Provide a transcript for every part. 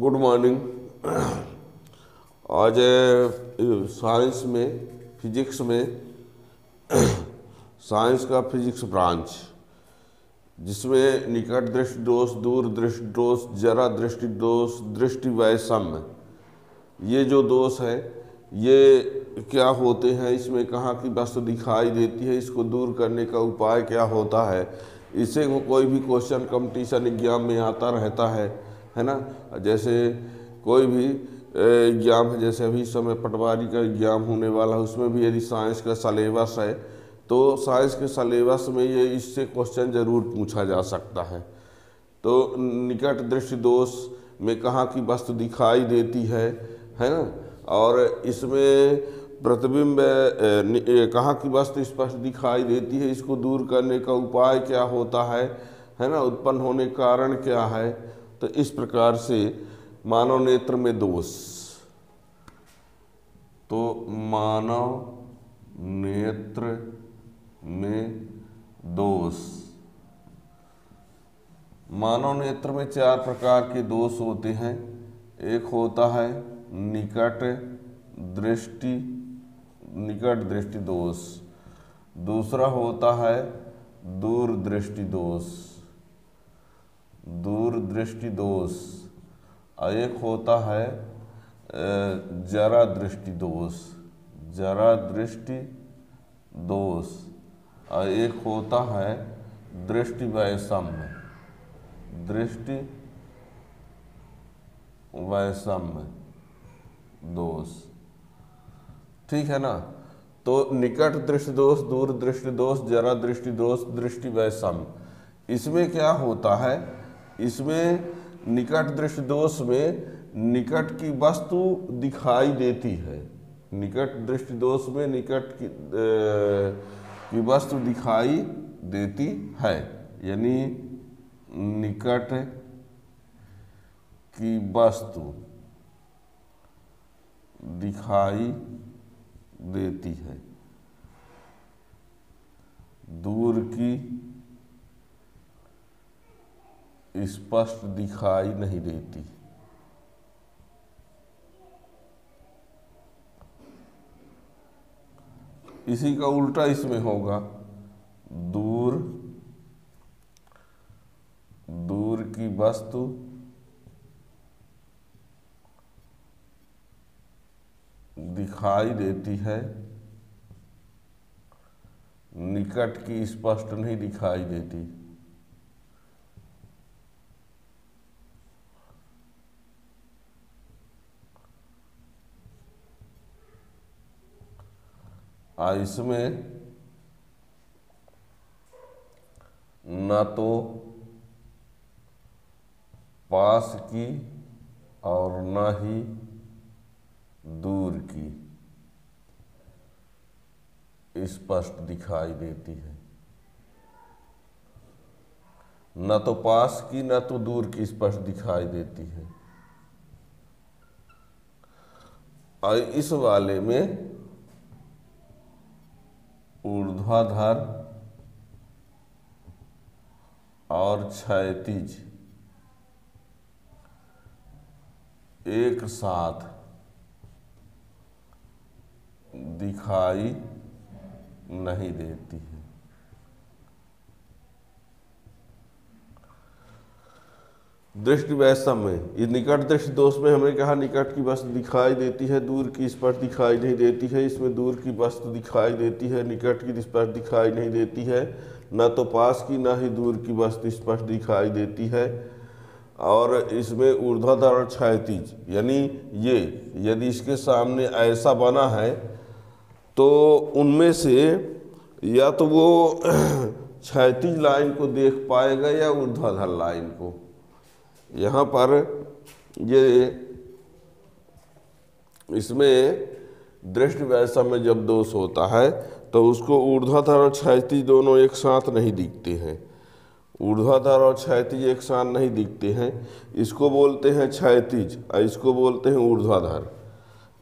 Good morning. आज science में, physics में, साइंस का फिजिक्स ब्रांच, जिसमें निकट दृष्टि दोष, दूर दृष्टि दोष, जरा दृष्टि दोष, दृष्टि वैषम्य ये जो दोष है, ये क्या होते हैं, इसमें कहाँ की वस्तु दिखाई देती है, इसको दूर करने का उपाय क्या होता है, इसे कोई भी क्वेश्चन कंपटीशन एग्ज़ाम में आता रहता है। है ना? जैसे कोई भी एग्ज़ाम है, जैसे अभी समय पटवारी का एग्ज़ाम होने वाला है, उसमें भी यदि साइंस का सलेबस है तो साइंस के सलेबस में ये इससे क्वेश्चन ज़रूर पूछा जा सकता है। तो निकट दृष्टि दोष में कहाँ की वस्तु दिखाई देती है है ना? और इसमें प्रतिबिंब कहाँ की वस्तु स्पष्ट दिखाई देती है, इसको दूर करने का उपाय क्या होता है है ना? उत्पन्न होने कारण क्या है? तो इस प्रकार से मानव नेत्र में दोष। तो मानव नेत्र में दोष। मानव नेत्र में चार प्रकार के दोष होते हैं। एक होता है निकट दृष्टि निकट दृष्टि दोष। दूसरा होता है दूर दृष्टि दोष। दूर दृष्टि दोष और एक होता है जरा दृष्टि दोष जरा दृष्टि दोष और एक होता है, दृष्टि वैषम्य दृष्टि वैषम्य दोष। ठीक है ना? तो निकट दृष्टि दोष दूर दृष्टि दोष जरा दृष्टि दोष दृष्टि वैषम्य इसमें क्या होता है इसमें निकट दृष्टि दोष में निकट की वस्तु दिखाई देती है। निकट दृष्टि दोष में निकट की, की वस्तु दिखाई देती है। यानी निकट की वस्तु दिखाई देती है। दूर की स्पष्ट दिखाई नहीं देती। इसी का उल्टा इसमें होगा, दूर दूर की वस्तु, दिखाई देती है, निकट की स्पष्ट नहीं दिखाई देती। इसमें न तो पास की और न ही दूर की स्पष्ट दिखाई देती है। न तो पास की, न तो दूर की स्पष्ट दिखाई देती है। और इस वाले में ऊर्ध्वाधर और क्षैतिज। एक साथ दिखाई नहीं देती है दृष्टि वैषम्य ये निकट दृष्टि दोष में हमने कहा निकट की वस्तु दिखाई देती है, दूर की स्पर्श दिखाई नहीं देती है, इसमें दूर की वस्तु दिखाई देती है, निकट की स्पर्श दिखाई नहीं देती है, न तो पास की, ना ही दूर की वस्तु स्पष्ट दिखाई देती है, और इसमें ऊर्ध्वाधर और क्षैतिज यानी ये, यदि इसके सामने ऐसा बना है तो उनमें से या तो वो क्षैतिज लाइन को देख पाएगा या ऊर्ध्वाधर लाइन को। यहाँ पर ये इसमें दृष्टि वैसा में जब दोष होता है तो उसको ऊर्ध्वाधर और क्षैतिज दोनों एक साथ नहीं दिखते हैं। ऊर्ध्वाधर और क्षैतिज एक साथ नहीं दिखते हैं। इसको बोलते हैं क्षैतिज और इसको बोलते हैं ऊर्ध्वाधर।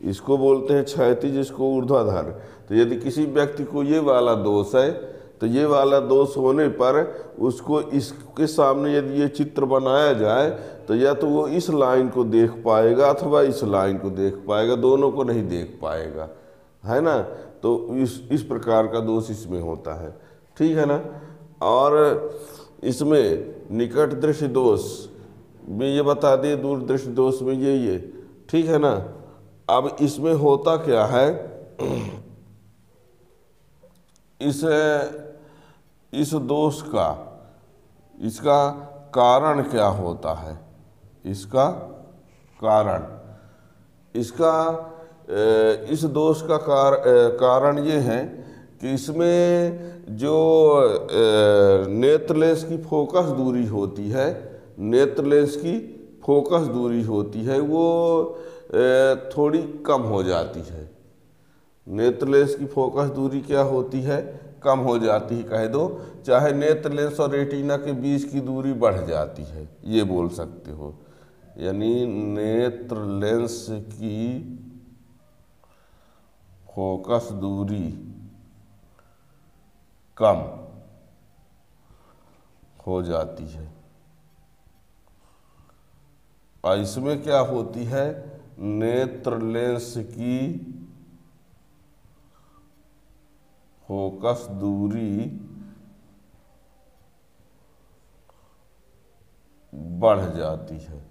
इसको बोलते हैं क्षैतिज इसको ऊर्ध्वाधर। तो यदि किसी व्यक्ति को ये वाला दोष है तो ये वाला दोष होने पर उसको इसके सामने यदि ये चित्र बनाया जाए तो या तो वो इस लाइन को देख पाएगा अथवा इस लाइन को देख पाएगा, दोनों को नहीं देख पाएगा। है ना? तो इस इस प्रकार का दोष इसमें होता है। ठीक है ना? और इसमें निकट दृश्य दोष में ये बता दिए दूर दृश्य दोष में ये ये। ठीक है ना? अब इसमें होता क्या है? इस इस दोष का इसका कारण क्या होता है? इसका कारण। इसका इस दोष का कार, कारण ये है कि इसमें जो नेत्र लेंस की फोकस दूरी होती है नेत्र लेंस की फोकस दूरी होती है वो थोड़ी कम हो जाती है। नेत्र लेंस की फोकस दूरी क्या होती है? कम हो जाती है, कह दो, चाहे नेत्र लेंस और रेटिना के बीच की दूरी बढ़ जाती है, ये बोल सकते हो। यानी नेत्र लेंस की फोकस दूरी कम हो जाती है। और इसमें क्या होती है? नेत्र लेंस की फोकस दूरी बढ़ जाती है।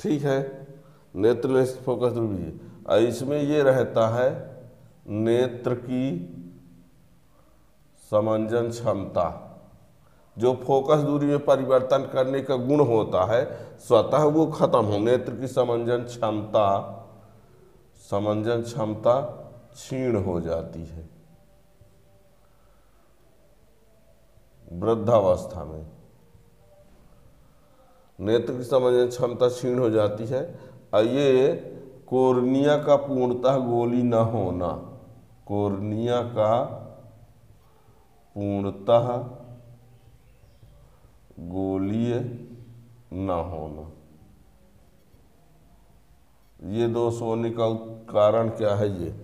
ठीक है, नेत्र की फोकस दूरी और इसमें ये रहता है, नेत्र की समंजन क्षमता, जो फोकस दूरी में परिवर्तन करने का गुण होता है, स्वतः वो खत्म हो। नेत्र की समंजन क्षमता समंजन क्षमता क्षीण हो जाती है। वृद्धावस्था में नेत्र की समंजन क्षमता क्षीण हो जाती है। और ये कोर्निया का पूर्णतः गोली न होना। कोर्निया का पूर्णतः गोलीय न होना। ये दोष होने का कारण क्या है ये?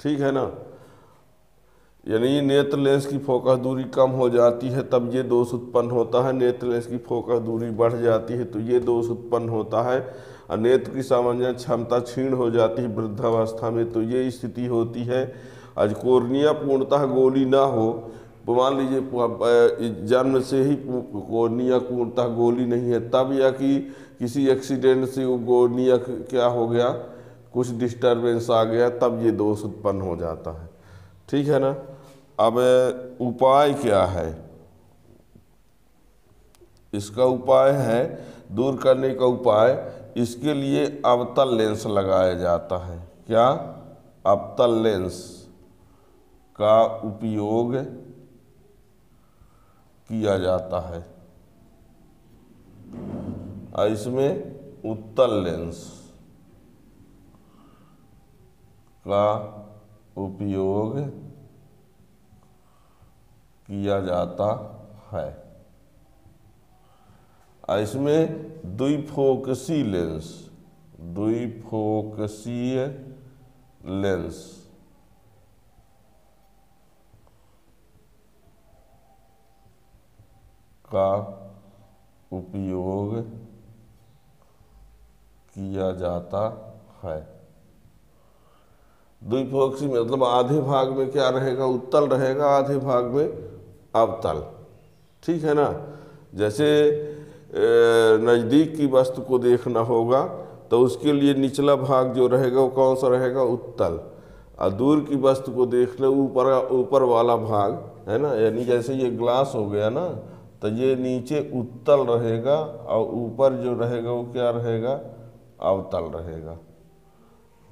ठीक है ना? यानी नेत्र लेंस की फोकस दूरी कम हो जाती है, तब ये दोष उत्पन्न होता है। नेत्र लेंस की फोकस दूरी बढ़ जाती है तो ये दोष उत्पन्न होता है। और नेत्र की सामान्य क्षमता क्षीण हो जाती है वृद्धावस्था में तो ये स्थिति होती है। आज कोर्निया पूर्णतः गोली ना हो मान लीजिए जन्म से ही कोर्निया पूर्णतः गोली नहीं है, तब या कि किसी एक्सीडेंट से वो कोर्निया क्या हो गया? कुछ डिस्टरबेंस आ गया, तब ये दोष उत्पन्न हो जाता है। ठीक है ना? अब उपाय क्या है? इसका उपाय है, दूर करने का उपाय, इसके लिए अवतल लेंस लगाया जाता है। क्या? अवतल लेंस का उपयोग किया जाता है। इसमें उत्तल लेंस का उपयोग किया जाता है। इसमें द्विफोकसी लेंस, द्विफोकसीय लेंस का उपयोग किया जाता है। द्विपक्षी मतलब आधे भाग में क्या रहेगा? उत्तल रहेगा, आधे भाग में अवतल। ठीक है ना? जैसे नज़दीक की वस्तु को देखना होगा तो उसके लिए निचला भाग जो रहेगा, वो कौन सा रहेगा? उत्तल। और दूर की वस्तु को देखना ऊपर ऊपर वाला भाग, है ना? यानी जैसे ये ग्लास हो गया ना तो ये नीचे उत्तल रहेगा और ऊपर जो रहेगा वो क्या रहेगा? अवतल रहेगा।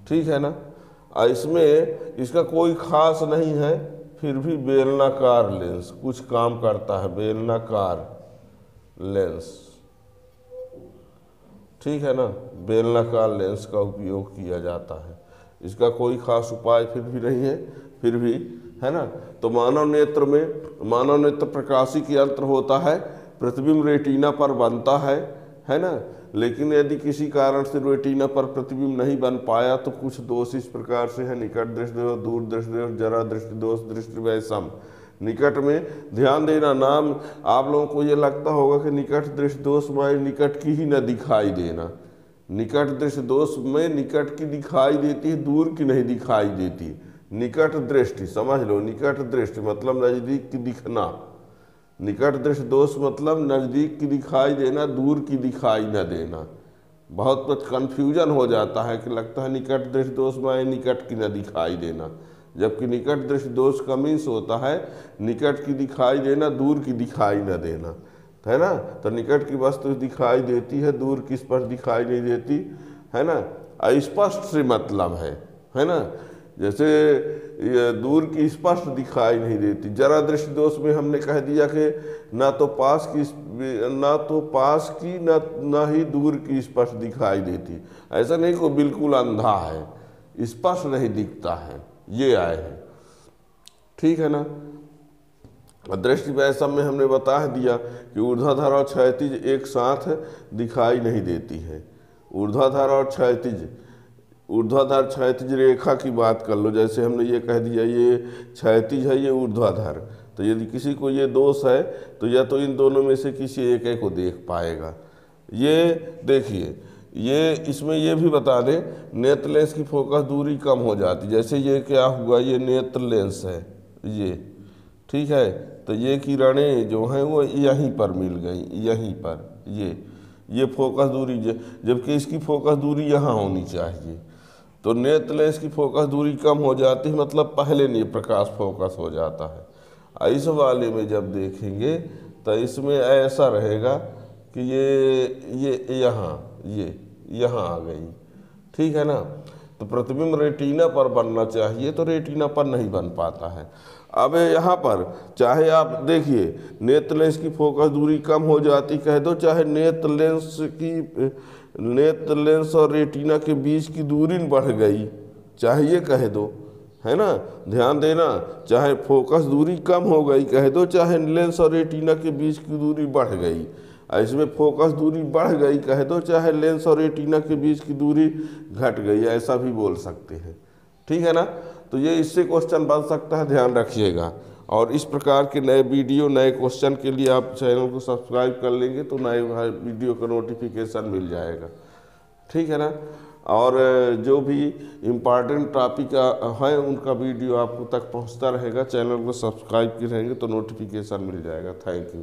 ठीक है ना? और इसमें इसका कोई खास नहीं है, फिर भी बेलनाकार लेंस, कुछ काम करता है, बेलनाकार लेंस। ठीक है ना? बेलनाकार लेंस का उपयोग किया जाता है। इसका कोई खास उपाय फिर भी नहीं है, फिर भी है ना? तो मानव नेत्र में, मानव नेत्र प्रकाशी प्रकाशिक यंत्र होता है, प्रतिबिंब रेटिना पर बनता है है ना? लेकिन यदि किसी कारण से रेटिना पर प्रतिबिंब नहीं बन पाया तो कुछ दोष इस प्रकार से है। निकट दृष्टि दोष दूर दृष्टि दोष जरा दृष्टि दोष दृष्टि वैषम निकट में ध्यान देना नाम, आप लोगों को ये लगता होगा कि निकट दृष्टि दोष में निकट की ही न दिखाई देना। निकट दृष्टि दोष में निकट की दिखाई देती है, दूर की नहीं दिखाई देती। निकट दृष्टि, समझ लो, निकट दृष्टि मतलब नज़दीक की दिखना। निकट दृष्टि दोष मतलब नज़दीक की दिखाई देना, दूर की दिखाई न देना। बहुत कुछ कन्फ्यूज़न हो जाता है कि लगता है निकट दृष्टि दोष में निकट की न दिखाई देना। जबकि निकट दृष्टि दोष का मीन्स होता है निकट की दिखाई देना, दूर की दिखाई न देना। है ना? तो निकट की वस्तु दिखाई देती है, दूर की स्पष्ट दिखाई नहीं देती? है ना? अस्पष्ट से मतलब है। है ना? जैसे दूर की स्पष्ट दिखाई नहीं देती। जरा दृष्टि दोष में हमने कह दिया कि ना तो पास की ना तो पास की, ना ना ही दूर की स्पष्ट दिखाई देती। ऐसा नहीं को बिल्कुल अंधा है, स्पष्ट नहीं दिखता है, ये आए हैं। ठीक है ना? दृष्टि वैसम में हमने बता दिया कि ऊर्ध्वाधर और क्षयतिज एक साथ दिखाई नहीं देती है। ऊर्ध्वाधर और क्षयतिज ऊर्ध्वाधर क्षयतिज रेखा की बात कर लो, जैसे हमने ये कह दिया ये क्षयतिज है, ये ऊर्ध्वाधर। तो यदि किसी को ये दोष है तो या तो इन दोनों में से किसी एक एक को देख पाएगा। ये देखिए, ये इसमें ये भी बता दें, नेत्र लेंस की फोकस दूरी कम हो जाती। जैसे ये क्या हुआ, ये नेत्र लेंस है, ये, ठीक है? तो ये किरणें जो हैं, वो यहीं पर मिल गई, यहीं पर, ये ये फोकस दूरी, जबकि इसकी फोकस दूरी यहाँ होनी चाहिए। तो नेत्र लेंस की फोकस दूरी कम हो जाती है मतलब पहले नहीं प्रकाश फोकस हो जाता है। इस वाले में जब देखेंगे तो इसमें ऐसा रहेगा कि ये ये, यहाँ ये, यहाँ आ गई। ठीक है ना? तो प्रतिबिंब रेटिना पर बनना चाहिए तो रेटिना पर नहीं बन पाता है। अब यहाँ पर, चाहे आप देखिए, नेत्र लेंस की फोकस दूरी कम हो जाती, कह दो, चाहे नेत्र लेंस की नेत्र लेंस और रेटिना के बीच की दूरी बढ़ गई। चाहिए कह दो, है ना? ध्यान देना, चाहे फोकस दूरी कम हो गई, कह दो, चाहे लेंस और रेटिना के बीच की दूरी बढ़ गई। इसमें फोकस दूरी बढ़ गई, कह दो, चाहे लेंस और रेटिना के बीच की दूरी घट गई, ऐसा भी बोल सकते हैं। ठीक है ना? तो ये इससे क्वेश्चन बन सकता है, ध्यान रखिएगा। और इस प्रकार के नए वीडियो, नए क्वेश्चन के लिए आप चैनल को सब्सक्राइब कर लेंगे तो नए वीडियो का नोटिफिकेशन मिल जाएगा। ठीक है ना? और जो भी इंपॉर्टेंट टॉपिक है, उनका वीडियो आपको तक पहुँचता रहेगा। चैनल को सब्सक्राइब की रहेंगे तो नोटिफिकेशन मिल जाएगा। Thank you